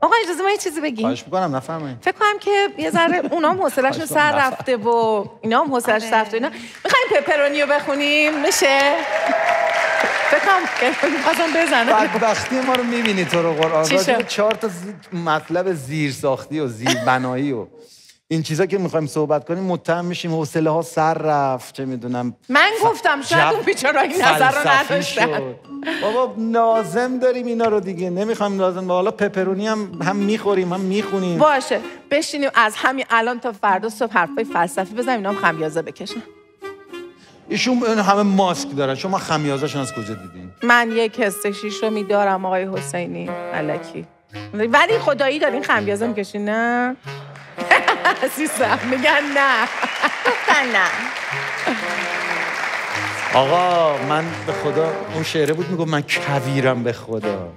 آقا اجازه ما یه چیزی بگیم؟ خواهش می‌کنم نفرمایید فکر کنم که یه ذره اونا هم حوصله‌شون سر رفته و اینا هم حوصله‌ش آره. سر رفته اینا. می‌خوایم پپرونیو بخونیم؟ میشه؟ فکر کنم می‌خواستم بزنم بدبختی ما رو می‌بینی تو رو قرآن؟ چهار تا مطلب زیر ساختی و زیر بنایی و این چیزا که می‌خوایم صحبت کنیم متهم میشیم حوصله ها سر رفت چه می‌دونم. من گفتم شاید اون بیچاره این نظر رو نداشتن بابا لازم داریم اینا رو دیگه. نمی‌خوایم لازم با حالا پپرونی هم هم می‌خوریم هم می‌خونیم. باشه. بشینیم از همین الان تا فردا صبح حرفای فلسفی بزنیم اینا هم خمیازه بکشن. ایشون همه ماسک دارن. شما خمیازه‌شون از کجا دیدین؟ من یک حس شیشو میدارم آقای حسینی علکی. ولی خدایی دارین خمیازه می‌کشین نه؟ عزیزم میگن نه گفتن نه آقا من به خدا اون شعره بود می‌گفت من کویرم به خدا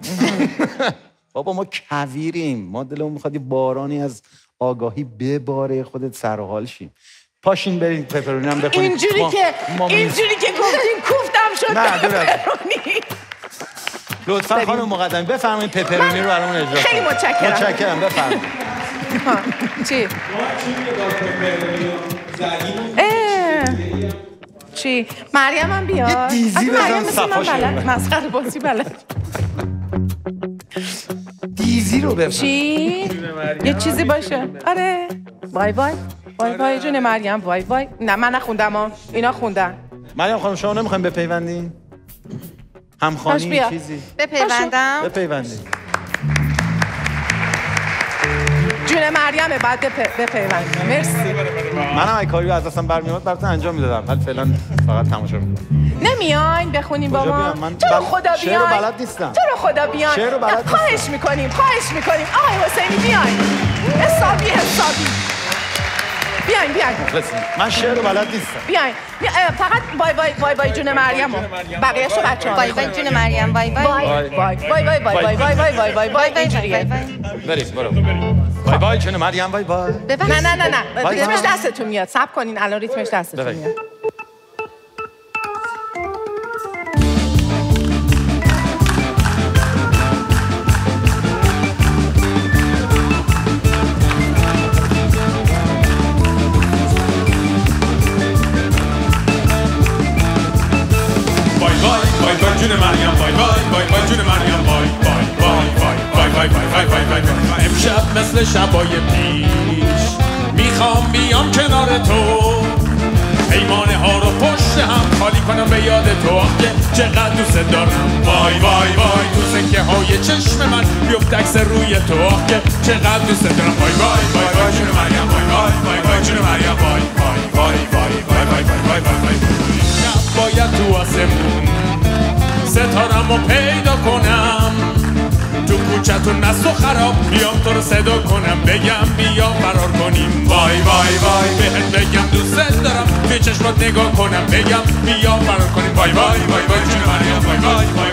بابا ما کویریم ما دلمون می‌خواد یه بارانی از آگاهی بباره خودت سر و حال شیم پاشین بریم پپرونی هم بخونیم اینجوری که اینجوری که گفتین کوفتم شد نه، پپرونی. لطفا. خانم مقدمی بفرمایید پپرونی رو برامون اجرا خیلی. متشکرم. متشکرم بفرمایید ها، چی مریم هم بیاد یه دیزی بزن بلد. مسخره بازی بلد دیزی رو چی یه چیزی باشه آره وای وای وای وای جون مریم وای وای نه من نخوندم ها اینا خوندن مریم خانم شما نمی‌خوایم بپیوندین همخوانی. چیزی بپیوندم بپیوندین جون مریمه بعد بپ- بپیوند مرسی. منم اگه کاری از دستم برمیاد براتون انجام می‌دادم. ولی فعلا فقط تماشا می‌کنم. نمیاین بخونیم با ما بل- خدا شعر بیاین. بلد نیستم. تو رو خدا بیاین. شعر بلد خواهش می‌کنیم خواهش می‌کنیم. آقای حسینی بیاین. حسابی حسابی. بیاین بیاین. من شعر رو بلد نیستم بیاین فقط وای وای وای وای جون مریم بقیه‌شو بچه ها وای وای جون مریم وای وای وای وای وای وای وای وای وای وای وای وای وای وای وای اینجوریه. وای وای بریم برو بای بای چون مریم بای بای نه نه نه نه ریتمش. دستتون میاد سب کنین الان ریتمش دستتون. میاد vay vay جون مریم vay vay vay vay جون مریم vay vay vay vay vay vay vay vay vay vay امشب مثل شبای پیش می‌خوام بیام کنار تو پیمانه ها رو پشت هم خالی کنم به یاد تو آخه چقدر دوست دارم وای وای وای تو سکه های چشم من بیفت عکس روی تو آخه چقدر دوست دارم وای وای وای وای جون مریم وای وای وای وای جون مریم وای وای وای وای وای وای وای وای وای وای تو آسمون ستارم رو پیدا کنم. تو کوچتون نست و خراب بیام تو رو صدا کنم. بگم بیا فرار کنیم. وای وای وای بهت بگم دوست دارم. توی چشمات نگاه کنم. بگم بیا فرار کنیم. وای وای وای وای وای وای وای.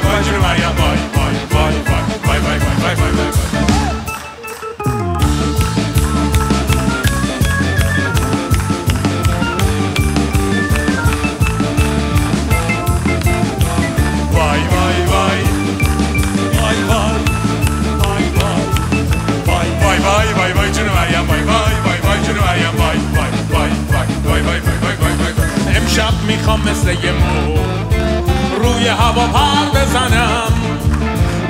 وای وای جون مریم وای وای وای وای جون مریم وای وای وای وای وای وای وای وای وای امشب می‌خوام مثل مو روی هوا پر بزنم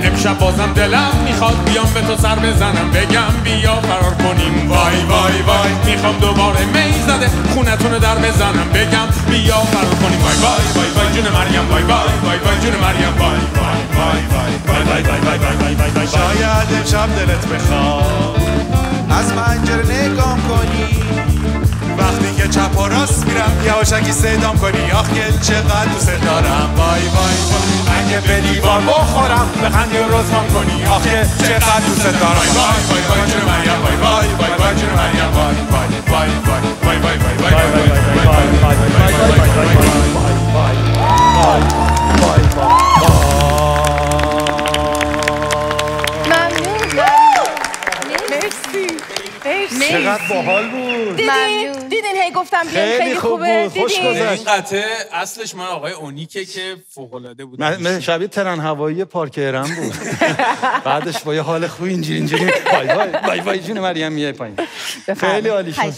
امشب بازم دلم می‌خواد بیام به تو سر بزنم بگم بیا فرار کنیم وای وای وای می‌خوام دوباره می زده خونتون در بزنم بگم بیا فرار کنیم وای وای وای وای جون مریم وای وای وای وای جون مریم وای وای وای وای وای وای وای وای وای وای امشب دلت بخواد از پنجره نگام کنی. وقتی که چپ و راست میرم یواشکی صدام کنی. آخ که چقدر دوست دارم. وای وای وای. اگه به دیوار بخورم بخندی و رزمام کنی. آخ چقدر دوست دارم. وای وای وای وای وای وای وای وای وای وای وای وای وای وای وای. چقدر باحال بود. دیدین. دیدین؟ هی گفتم بیاین خیلی خیلی خوب خوبه. بود. خوش. این قطعه اصلش من آقای اونیکه که فوق العاده بود. من شبیه ترن هوایی پارک ارم بود. بعدش با یه حال خوب اینجوری اینجوری بای بای بای بای جون مریم میای پایین. خیلی عالی شد.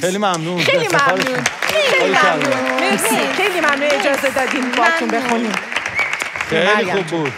خیلی ممنون. خیلی. ممنون. خیلی. ممنون. مرسی. خیلی ممنون. اجازه دادین باتون. بخونیم. خیلی خوب. بود.